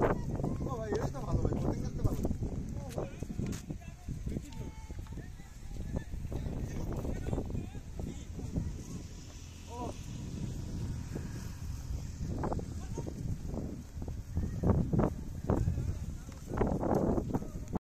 Давай, давай.